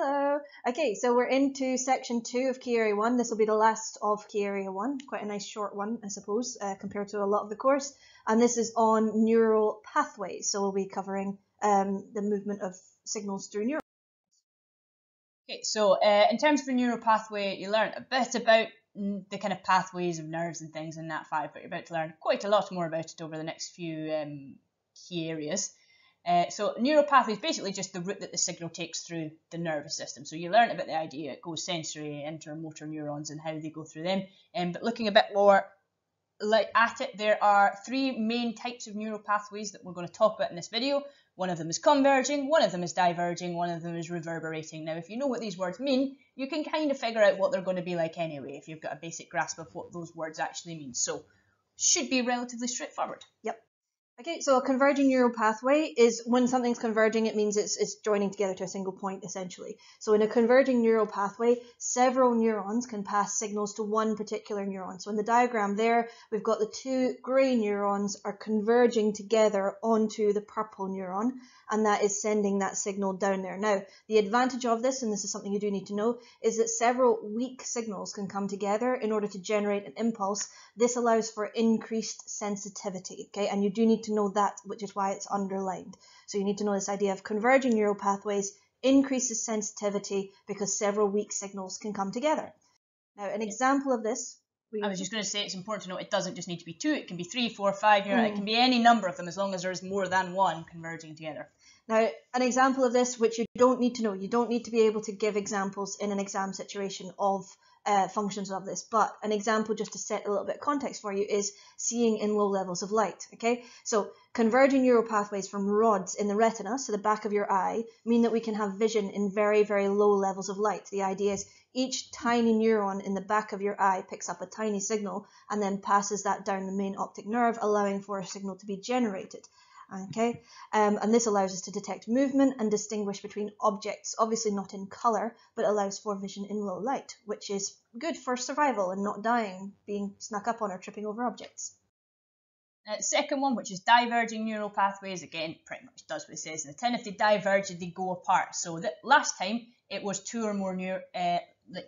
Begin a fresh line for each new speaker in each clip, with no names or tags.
Hello. Okay, so we're into section two of Key Area 1. This will be the last of Key Area 1. Quite a nice short one, I suppose, uh, compared to a lot of the course. And this is on neural pathways. So we'll be covering um, the movement of signals through neurons.
Okay, so uh, in terms of a neural pathway, you learn a bit about the kind of pathways of nerves and things in Nat five, but you're about to learn quite a lot more about it over the next few um, key areas. Uh, so neural pathway is basically just the route that the signal takes through the nervous system. So you learn about the idea it goes sensory, intermotor neurons, and how they go through them. Um, but looking a bit more like at it, there are three main types of neural pathways that we're going to talk about in this video. One of them is converging, one of them is diverging, one of them is reverberating. Now, if you know what these words mean, you can kind of figure out what they're going to be like anyway, if you've got a basic grasp of what those words actually mean. So, should be relatively straightforward.
Yep. Okay, so a converging neural pathway is when something's converging, it means it's, it's joining together to a single point, essentially. So in a converging neural pathway, several neurons can pass signals to one particular neuron. So in the diagram there, we've got the two grey neurons are converging together onto the purple neuron, and that is sending that signal down there. Now, the advantage of this, and this is something you do need to know, is that several weak signals can come together in order to generate an impulse. This allows for increased sensitivity, okay? And you do need to know that, which is why it's underlined. So you need to know this idea of converging neural pathways increases sensitivity because several weak signals can come together. Now, an example of this
I was just going to say it's important to know it doesn't just need to be two, it can be three, four, five, you know, mm. it can be any number of them as long as there's more than one converging together.
Now, an example of this, which you don't need to know, you don't need to be able to give examples in an exam situation of uh, functions of this, but an example just to set a little bit of context for you is seeing in low levels of light. Okay, so converging neural pathways from rods in the retina, so the back of your eye, mean that we can have vision in very, very low levels of light. The idea is each tiny neuron in the back of your eye picks up a tiny signal and then passes that down the main optic nerve, allowing for a signal to be generated. Okay, um, and this allows us to detect movement and distinguish between objects, obviously not in color, but allows for vision in low light, which is good for survival and not dying, being snuck up on or tripping over objects.
Uh, second one, which is diverging neural pathways, again, pretty much does what it says in the tin. If they diverge, they go apart. So that last time it was two or more neur uh,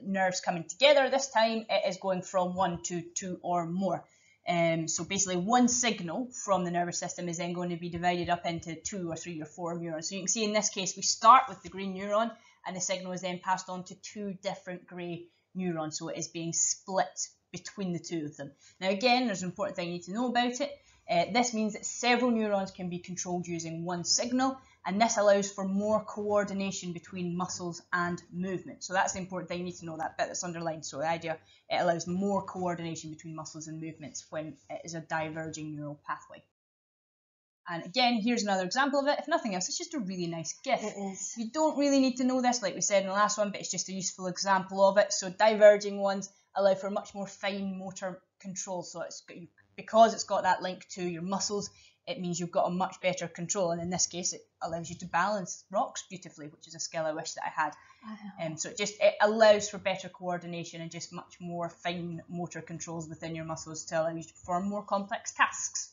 nerves coming together. This time it is going from one to two or more. Um, so basically, one signal from the nervous system is then going to be divided up into two or three or four neurons. So you can see in this case, we start with the green neuron, and the signal is then passed on to two different grey neurons. So it is being split between the two of them. Now, again, there's an important thing you need to know about it. Uh, this means that several neurons can be controlled using one signal, and this allows for more coordination between muscles and movement. So that's the important thing, you need to know that bit that's underlined. So the idea, it allows more coordination between muscles and movements when it is a diverging neural pathway. And again, here's another example of it. If nothing else, it's just a really nice GIF.
It is.
You don't really need to know this, like we said in the last one, but it's just a useful example of it. So diverging ones allow for much more fine motor control. So it's because it's got that link to your muscles, it means you've got a much better control. And in this case, it allows you to balance rocks beautifully, which is a skill I wish that I had. Um, so it just it allows for better coordination and just much more fine motor controls within your muscles to allow you to perform more complex tasks.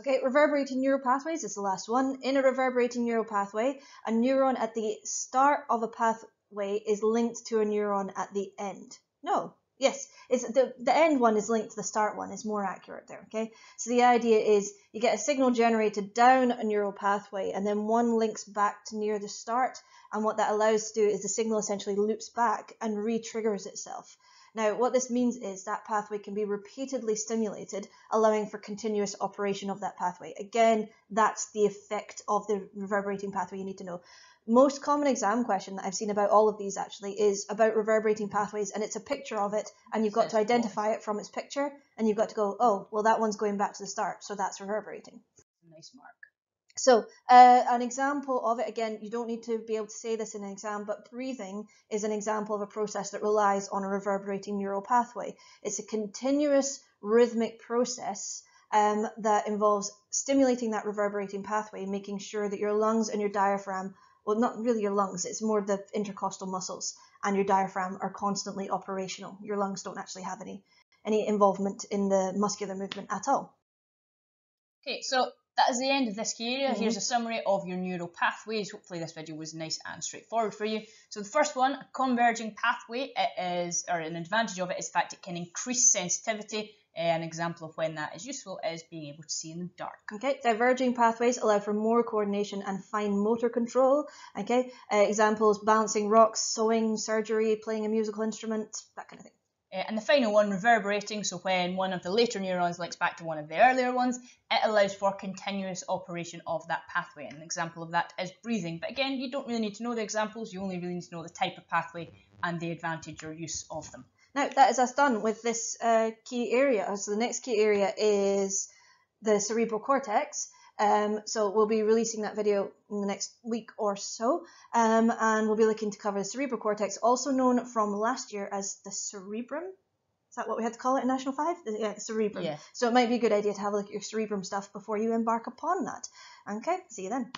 Okay, reverberating neural pathways is the last one. In a reverberating neural pathway, a neuron at the start of a pathway is linked to a neuron at the end. No, Yes, it's the, the end one is linked to the start one is more accurate there, okay? So the idea is you get a signal generated down a neural pathway and then one links back to near the start and what that allows to do is the signal essentially loops back and re-triggers itself. Now, what this means is that pathway can be repeatedly stimulated, allowing for continuous operation of that pathway. Again, that's the effect of the reverberating pathway you need to know most common exam question that I've seen about all of these actually is about reverberating pathways, and it's a picture of it, and you've got to identify it from its picture, and you've got to go, oh, well, that one's going back to the start, so that's reverberating.
Nice mark.
So, uh, an example of it, again, you don't need to be able to say this in an exam, but breathing is an example of a process that relies on a reverberating neural pathway. It's a continuous rhythmic process um, that involves stimulating that reverberating pathway, making sure that your lungs and your diaphragm well, not really your lungs, it's more the intercostal muscles and your diaphragm are constantly operational. Your lungs don't actually have any, any involvement in the muscular movement at all.
Okay, so that is the end of this key area. Mm-hmm. Here's a summary of your neural pathways. Hopefully this video was nice and straightforward for you. So the first one, a converging pathway, it is, or an advantage of it is the fact it can increase sensitivity. An example of when that is useful is being able to see in the dark.
Okay, diverging pathways allow for more coordination and fine motor control. Okay, uh, examples balancing rocks, sewing, surgery, playing a musical instrument, that kind of thing.
Uh, and the final one, reverberating, so when one of the later neurons links back to one of the earlier ones, it allows for continuous operation of that pathway. And an example of that is breathing. But again, you don't really need to know the examples, you only really need to know the type of pathway and the advantage or use of them.
Now, that is us done with this uh, key area. So the next key area is the cerebral cortex. Um, so we'll be releasing that video in the next week or so, um, and we'll be looking to cover the cerebral cortex, also known from last year as the cerebrum. Is that what we had to call it in National 5? Yeah, the cerebrum. Yeah. So it might be a good idea to have a look at your cerebrum stuff before you embark upon that. Okay, see you then.